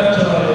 better